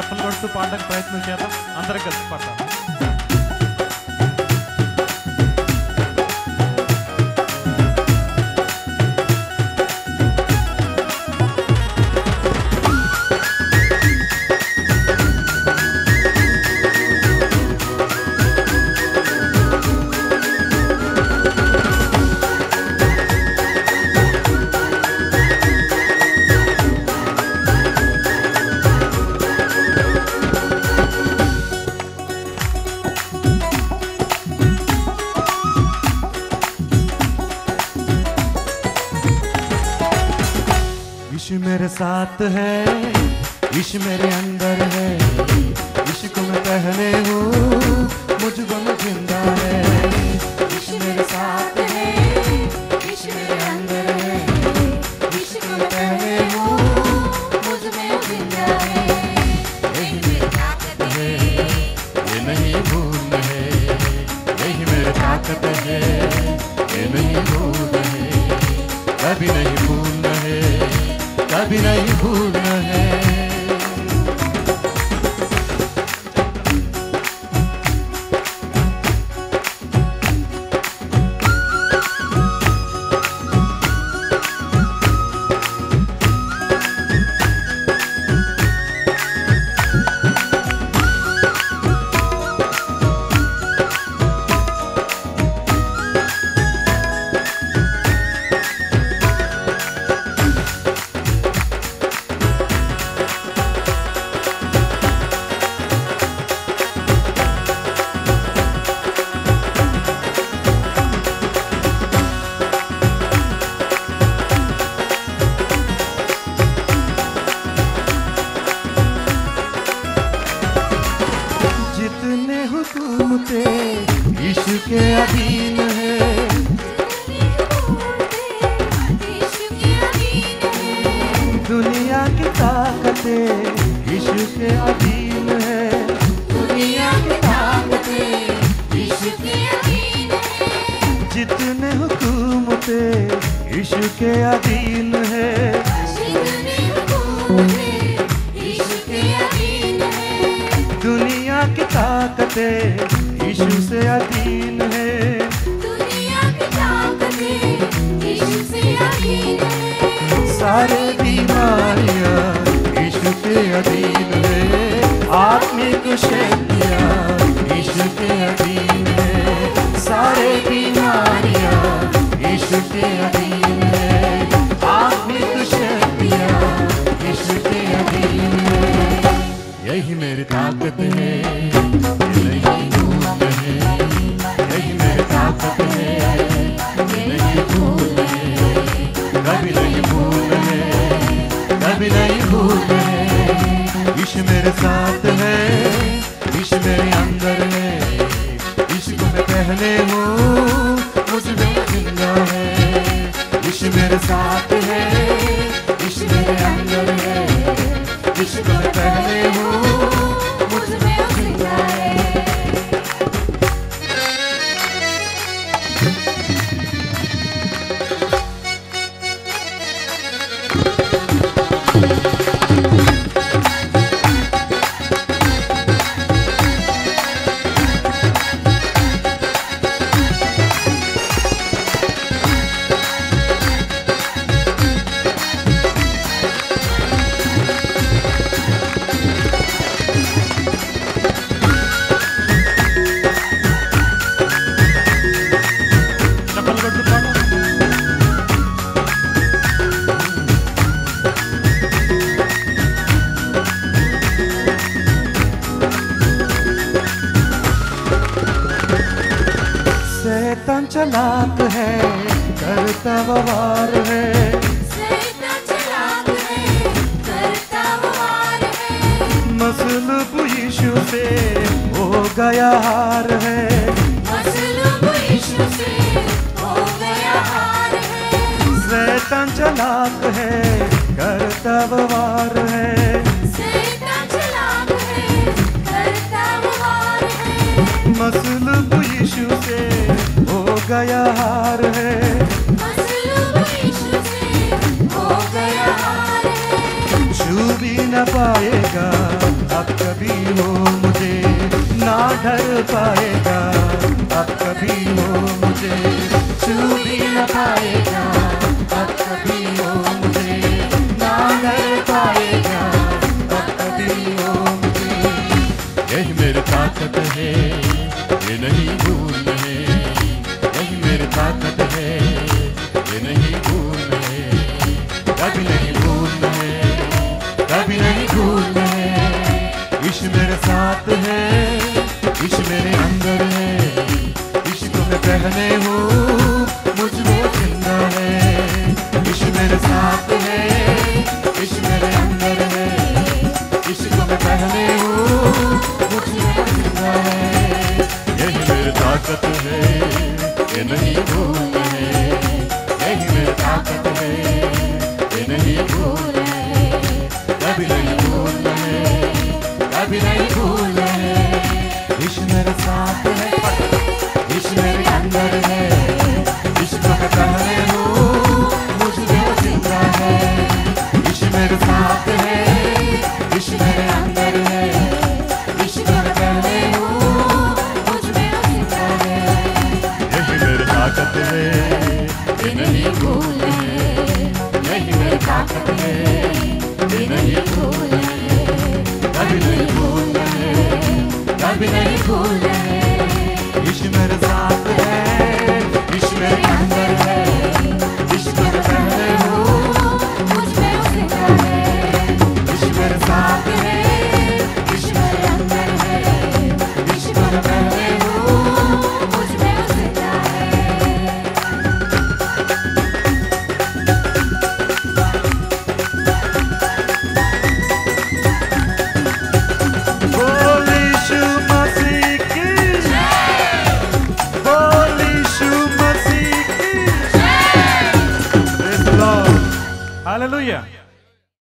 చప్పలు కొడుతూ పాడడానికి ప్రయత్నం చేద్దాం. అందరం కలిసి పాడతాం साथ है विश मेरे अंदर है विश को मैं पहने हूँ मुझको मैं ज़िंदा है। विश मेरे साथ है विश मेरे अंदर है विश को मैं पहने हूँ, मुझमें ज़िंदा है। यही मेरी ताकत है, ये नहीं भूल है, यही मेरी ताकत है, ये नहीं भूल है, कभी नहीं भूलना है कभी नहीं की ताकतें। यीशु के अधीन है। दुनिया की ताकतें। यीशु के अधीन है। जितने हुकूमते यीशु के अधीन है। दुनिया की ताकतें मेरे साथ है, इश्क मेरे अंदर है, इश्क मैं पहने हूँ मुझमें ज़िंदा है, इश्क मेरे साथ है। चलाक है करता वार है। मसलूब यीशु से हो गया हार है। शैतान चलाक है करता वार गया हार है। छू भी न पाएगा, अब कभी हो मुझे, ना ढल पाएगा, अब कभी हो मुझे, छू भी न पाएगा। ये नहीं भूल है यही में ताकत है। ये नहीं भूल है कभी नहीं कभी नहीं भूले इश्क मेरे साथ है Hallelujah.